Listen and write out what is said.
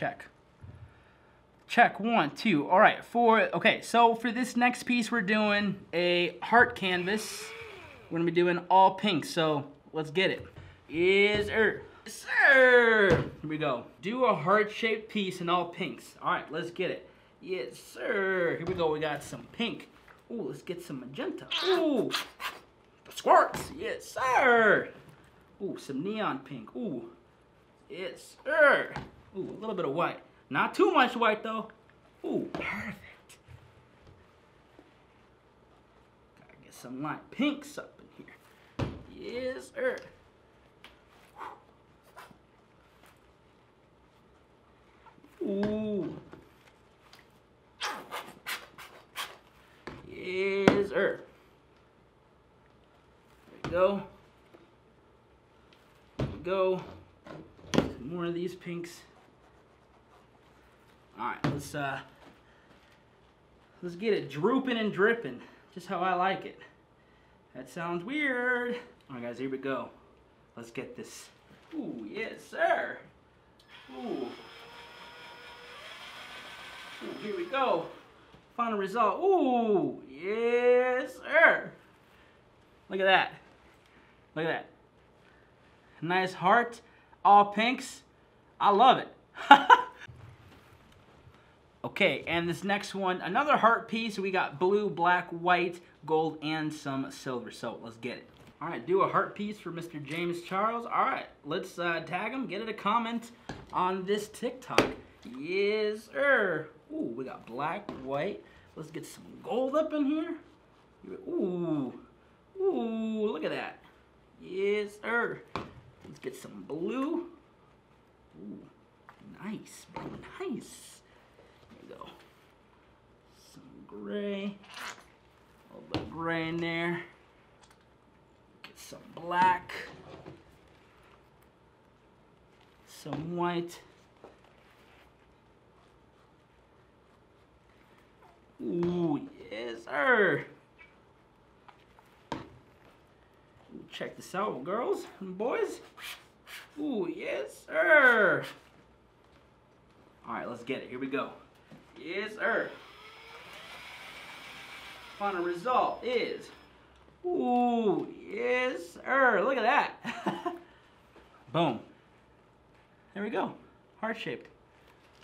check. Check, one, two. All right, for, okay, so for this next piece, we're doing a heart canvas. We're gonna be doing all pink, so let's get it. Is er, sir. Here we go. Do a heart-shaped piece in all pinks. All right, let's get it. Yes, sir. Here we go. We got some pink. Ooh, let's get some magenta. Ooh, the squirts. Yes, sir. Ooh, some neon pink. Ooh, yes, sir. Ooh, a little bit of white. Not too much white though. Ooh, perfect. Gotta get some light pinks up in here. Yes, sir. Ooh. Yes, sir. There we go. There we go. Some more of these pinks. All right, let's uh, let's get it drooping and dripping, just how I like it. That sounds weird. All right, guys, here we go. Let's get this. Ooh, yes, sir. Ooh. Ooh, here we go. Final result. Ooh, yes, sir. Look at that. Look at that. Nice heart, all pinks. I love it. okay, and this next one, another heart piece. We got blue, black, white, gold, and some silver. So let's get it. All right, do a heart piece for Mr. James Charles. All right, let's uh, tag him, get it a comment on this TikTok. Yes, sir. Ooh, we got black, white. Let's get some gold up in here. Ooh, ooh, look at that. Yes, sir. Let's get some blue. Ooh, nice, nice. Go. Some gray. A little bit of gray in there. Get some black. Some white. Ooh, yes, sir. Check this out, girls and boys. Ooh, yes, sir. All right, let's get it. Here we go. Yes, sir. Final result is, ooh, yes, sir. Look at that. Boom. There we go. Heart-shaped.